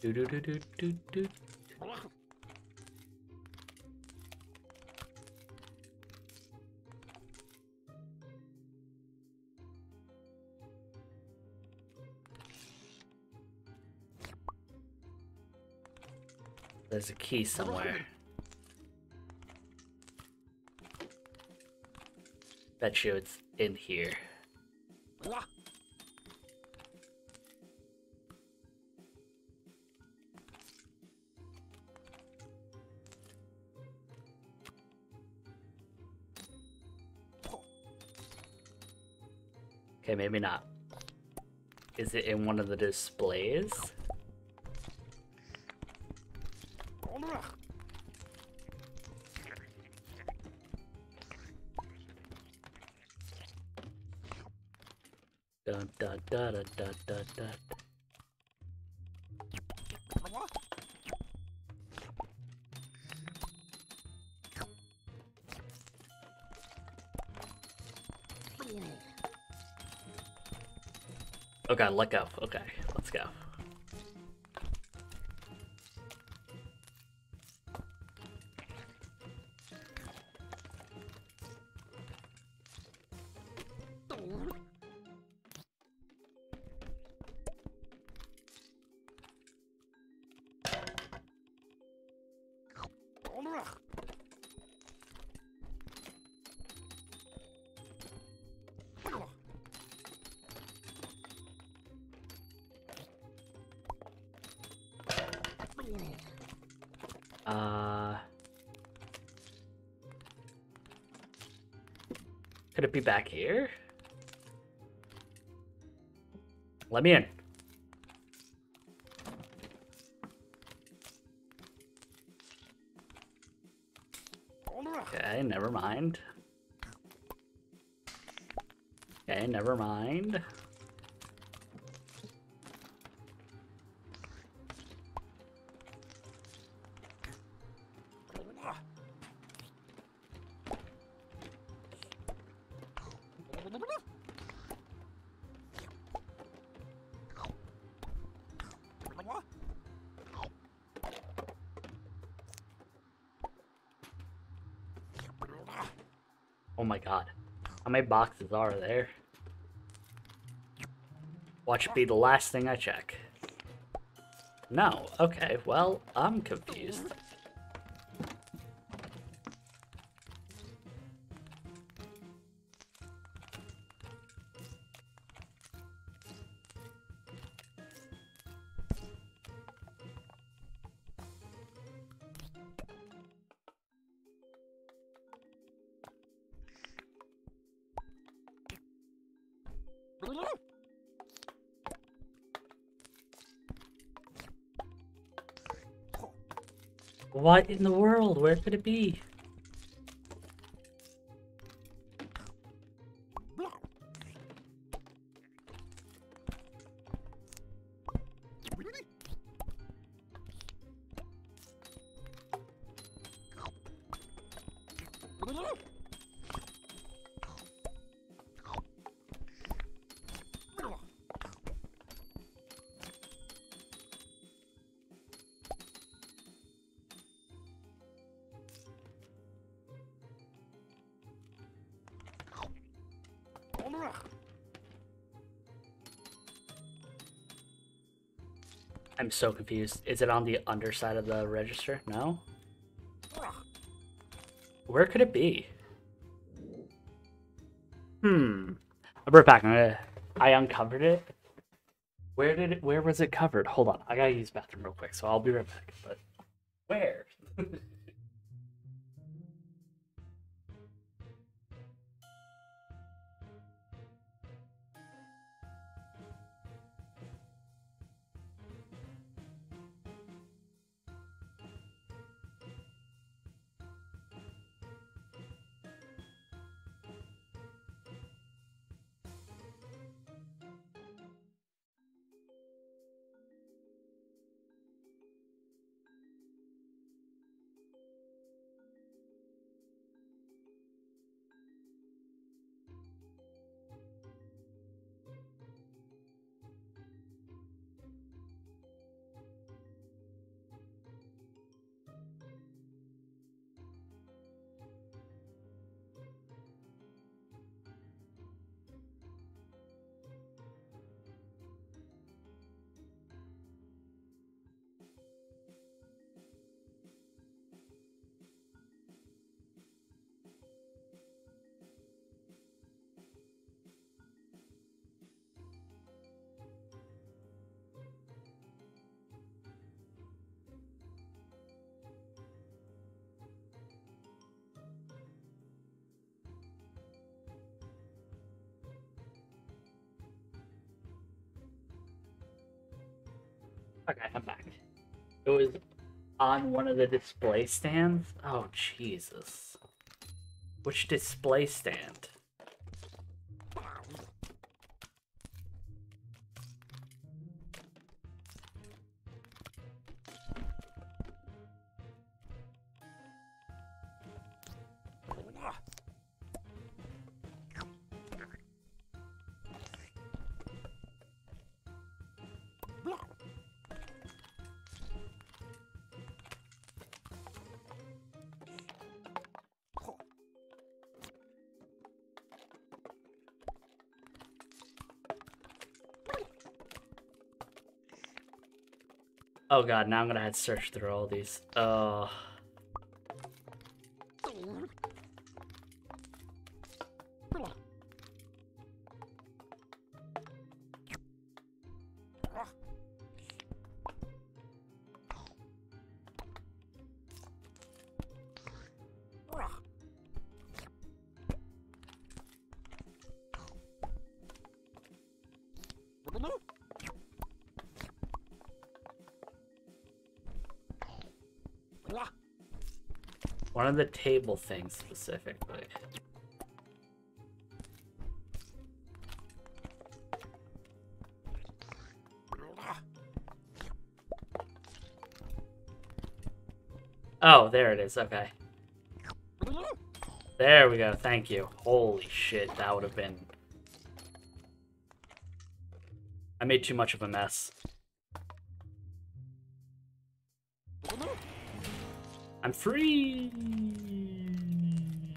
Do do do do do do. There's a key somewhere. Bet you it's in here. Okay, maybe not. Is it in one of the displays? Dun dun dun dun dun dun dun. Okay, let go. Okay, let's go. Could it be back here? Let me in. Okay, never mind. Okay, never mind. My god. How many boxes are there? Watch be the last thing I check. No. Okay, well, I'm confused. What in the world? Where could it be? I'm so confused. Is it on the underside of the register? No? Where could it be? Hmm. I'll be right back. I uncovered it. Where did it... Where was it covered? Hold on. I gotta use bathroom real quick, so I'll be right back. But where? Okay, I'm back. It was on one of the display stands. Oh Jesus! Which display stand? Oh god, now I'm gonna have to search through all these. Oh. One of the table things specifically. Oh, there it is. Okay. There we go. Thank you. Holy shit, that would have been... I made too much of a mess. I'm free!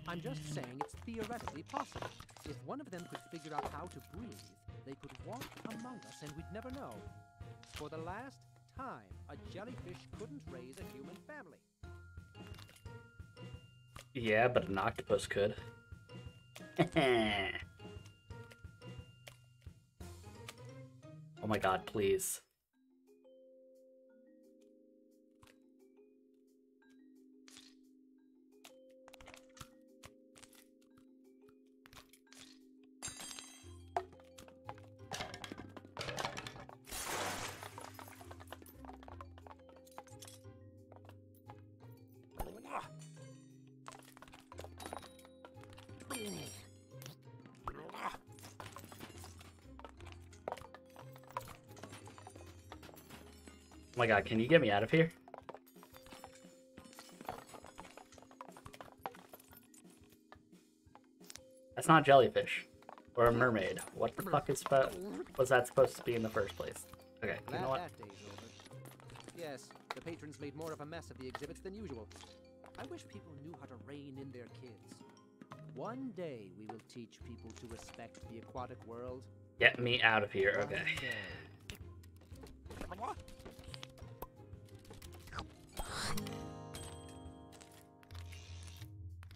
I'm just saying it's theoretically possible. If one of them could figure out how to breathe, they could walk among us and we'd never know. For the last time, a jellyfish couldn't raise a human family. Yeah, but an octopus could. oh my god, please. My god, can you get me out of here? That's not jellyfish. Or a mermaid. What the fuck is was that supposed to be in the first place? Okay, you know what? that day's over. Yes, the patrons made more of a mess of the exhibits than usual. I wish people knew how to rein in their kids. One day we will teach people to respect the aquatic world. Get me out of here, One okay. Day.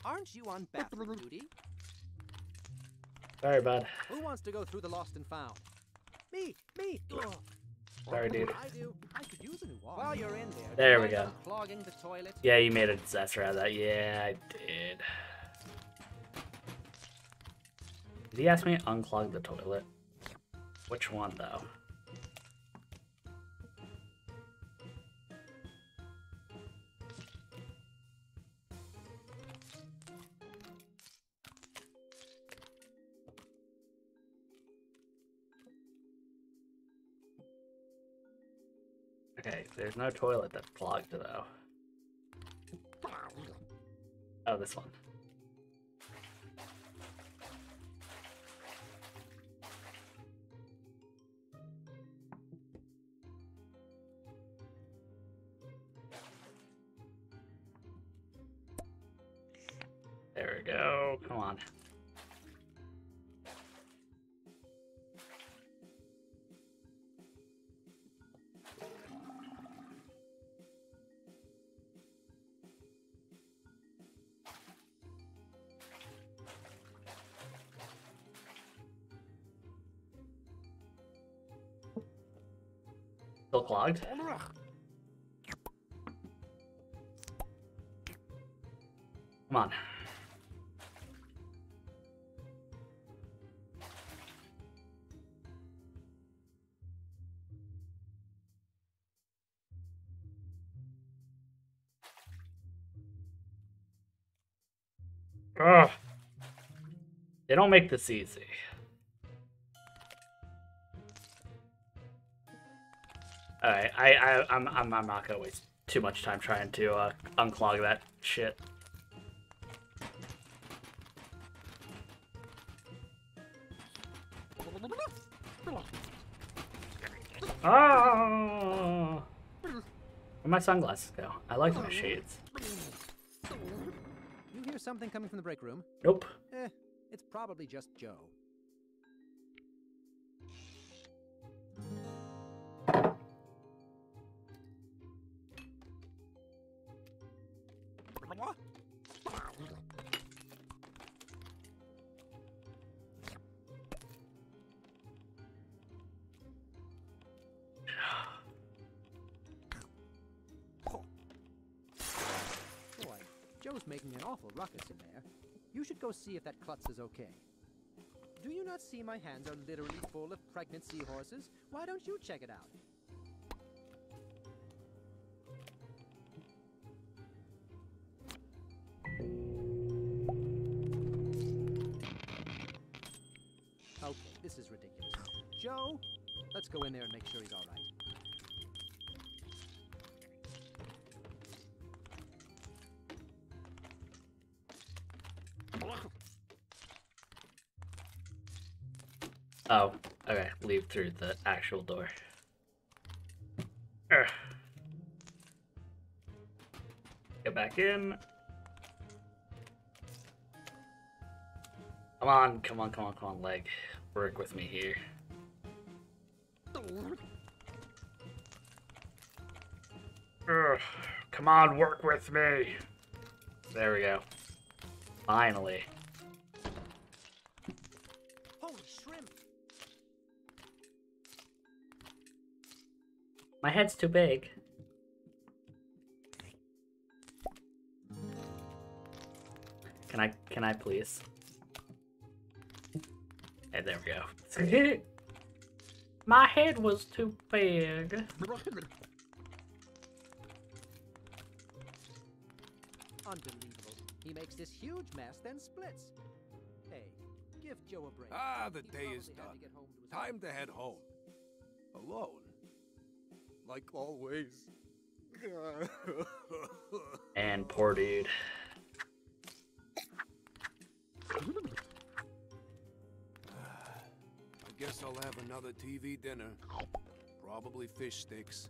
Aren't you on bathroom duty? Sorry, bud. Who wants to go through the lost and found? Me, me. Ugh. Sorry, dude. I do. I could use a new wall. While you're in there, There we go. Clogging the toilet. Yeah, you made a disaster out of that. Yeah, I did. Did he ask me to unclog the toilet? Which one, though? There's no toilet that's clogged, though. Oh, this one. There we go. Come on. Still clogged? Come on. Ugh. They don't make this easy. Alright, I, I, I'm, I'm, I'm not gonna waste too much time trying to uh, unclog that shit. Oh! Where'd my sunglasses go? I like my shades. You hear something coming from the break room? Nope. Eh, it's probably just Joe. Joe's making an awful ruckus in there. You should go see if that klutz is okay. Do you not see my hands are literally full of pregnant seahorses? Why don't you check it out? Okay, this is ridiculous. Joe, let's go in there and make sure he's all right. Oh, okay. Leave through the actual door. Ugh. Get back in. Come on, come on, come on, come on, leg. Work with me here. Come on, work with me. There we go. Finally. My head's too big. Can I, can I please? And there we go. My head was too big. Unbelievable. He makes this huge mess, then splits. Hey, give Joe a break. Ah, the He day is done. to get home to Time to head home. Alone. Like always. And poor dude. I guess I'll have another TV dinner. Probably fish sticks.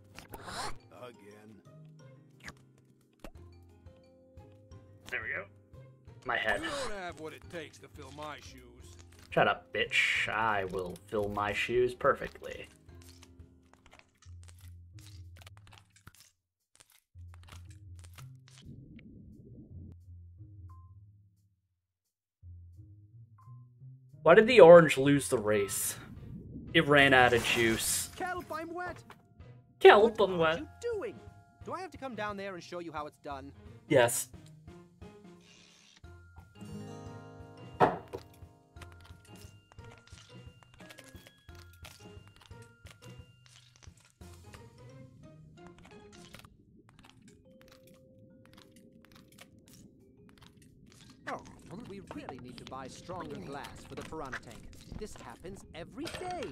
Again. There we go. My head. You don't have what it takes to fill my shoes. Shut up, bitch. I will fill my shoes perfectly. Why did the orange lose the race? It ran out of juice. Kelp, I'm wet! Kelp, I'm What wet. are you doing? Do I have to come down there and show you how it's done? Yes. We really need to buy stronger glass for the piranha tank. This happens every day.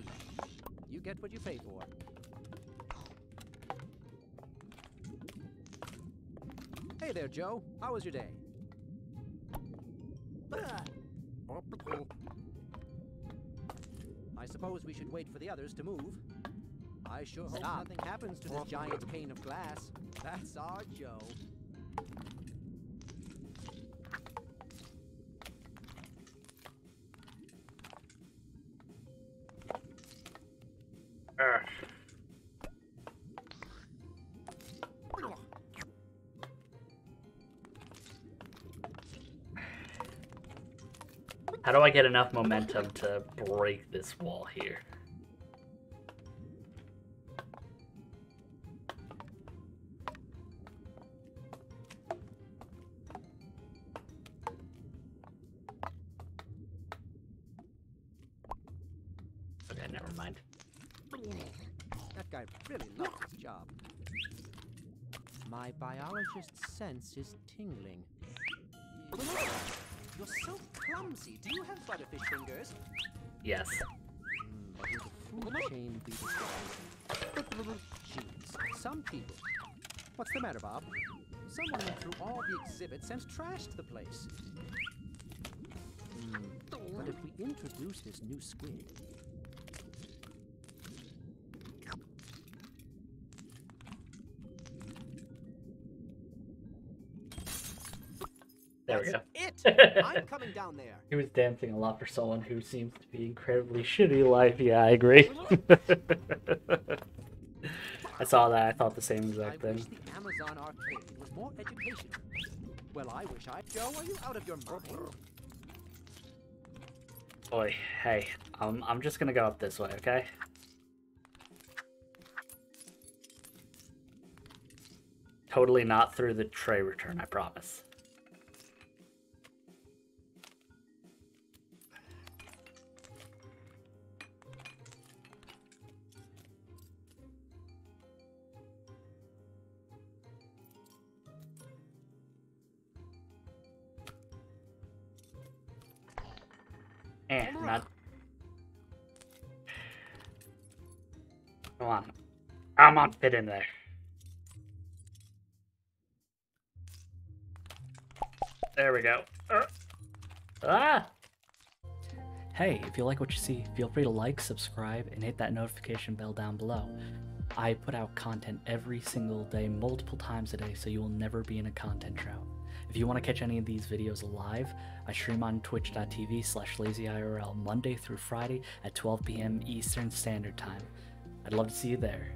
You get what you pay for. Hey there, Joe. How was your day? I suppose we should wait for the others to move. I sure hope nothing happens to this giant pane of glass. That's our Joe. Do I get enough momentum to break this wall here? Okay, never mind. That guy really loves his job. My biologist's sense is tingling. You're so clumsy. Do you have butterfish fingers? Yes. What would the food chain be described? Jeez, some people. What's the matter, Bob? Someone went through all the exhibits and trashed the place. Hmm, but if we introduce this new squid, There we go. I'm coming down there. He was dancing a lot for someone who seems to be incredibly shitty life. Yeah, I agree. I saw that. I thought the same I exact wish thing. the Amazon arcade was more educational. Well, I wish I. Joe, are you out of your mind? Boy, hey, um, I'm just gonna go up this way, okay? Totally not through the tray return, I promise. Come on. I'm on fit in there. There we go. Uh, Ah! Hey, if you like what you see, feel free to like, subscribe, and hit that notification bell down below. I put out content every single day, multiple times a day, so you will never be in a content drought. If you want to catch any of these videos live, I stream on twitch.tv slash lazyirl Monday through Friday at 12 p.m. Eastern Standard Time. I'd love to see you there.